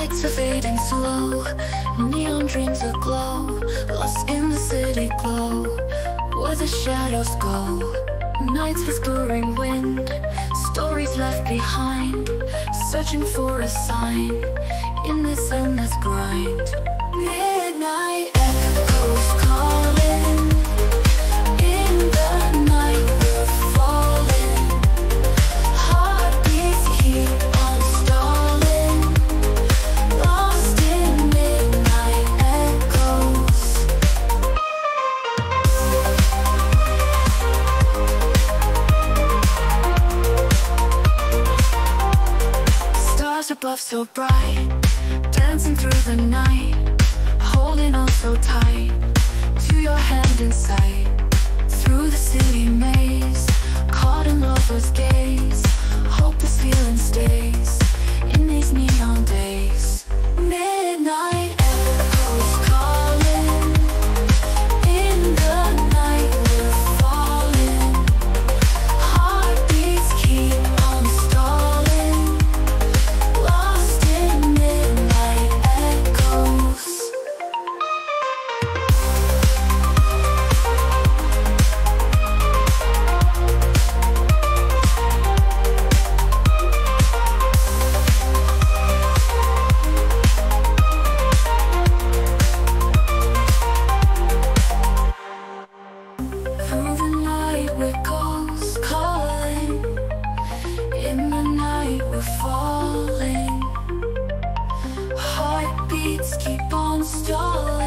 Lights are fading slow, neon dreams aglow, lost in the city glow, where the shadows go. Nights whispering wind, stories left behind, searching for a sign. In this endless grind. Above so bright, dancing through the night, ghosts calling. In the night we're falling. Heartbeats keep on stalling.